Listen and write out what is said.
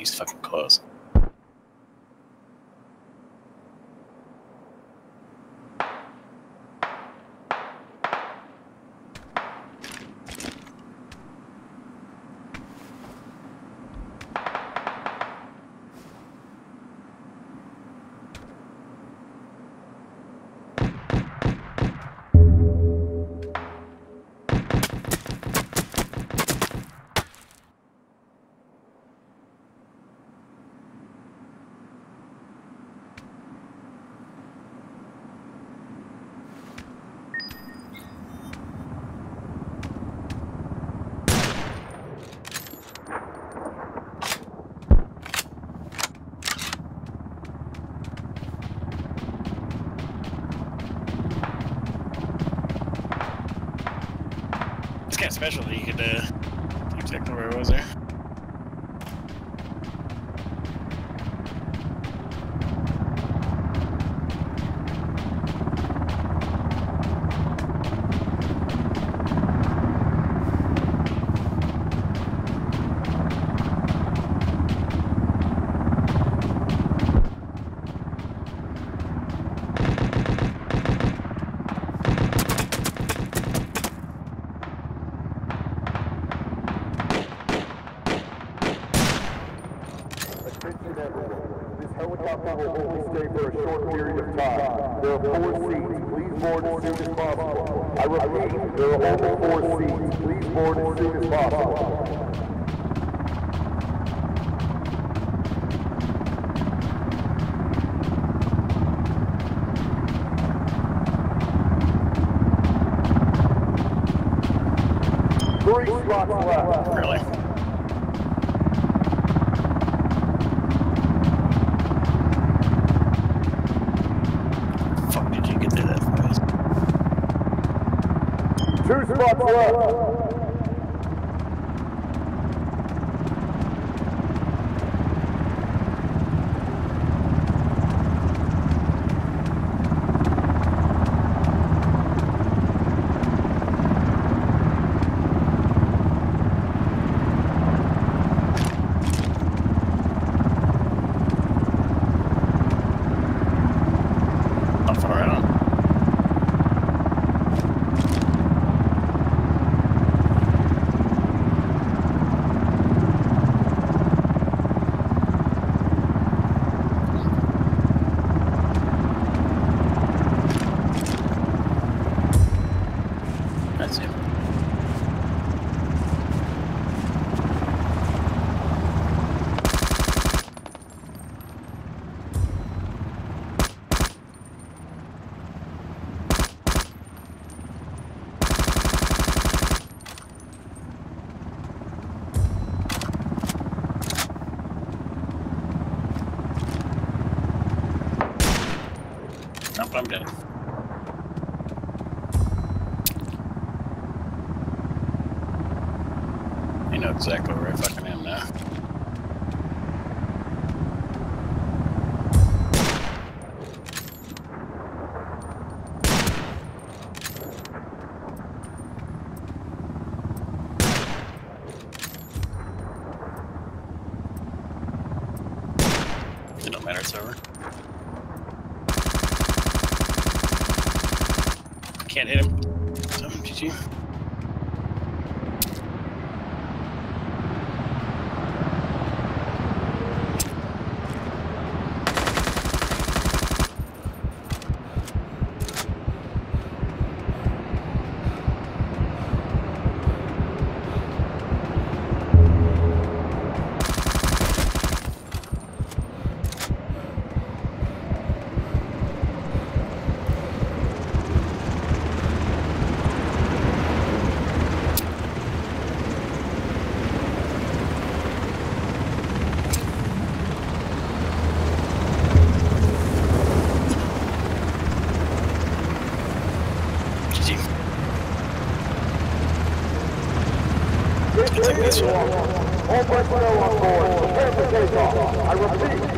these fucking clothes. It's kind of special that you could uh, where it was there. Attention everyone. This helicopter will only stay for a short period of time. There are four seats. Please board as soon as possible. I repeat, there are only four seats. Please board as soon as possible. Three slots left. Really? Bọt vừa Nope, I'm dead. I know exactly where I fucking am now. It don't matter, it's over. Can't hit him. Um, so, GG. GG. This one. All personnel on board. Prepare for takeoff. I repeat.